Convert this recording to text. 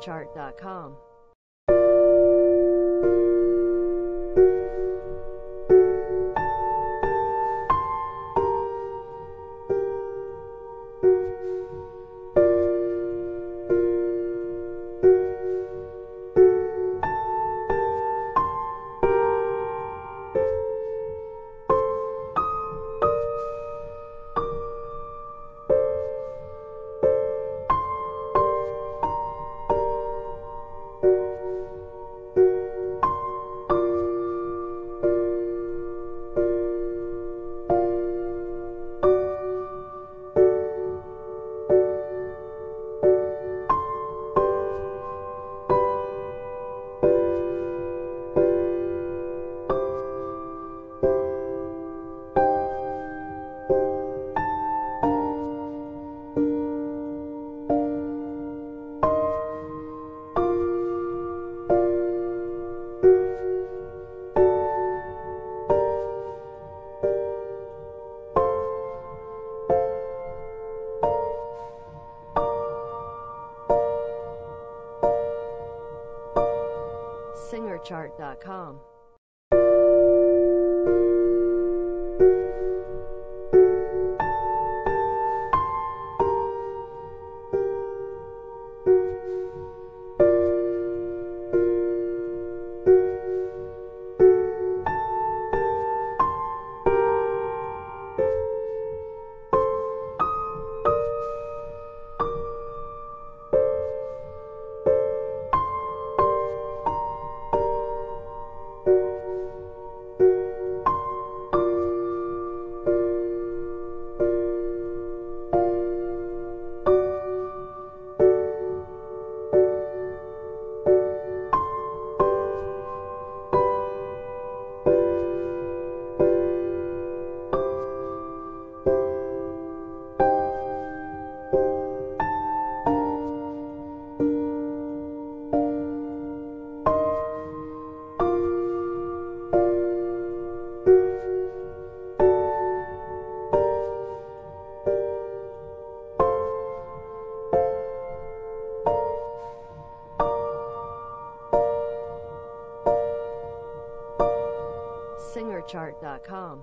SingerChart.com. SingerChart.com. SingerChart.com.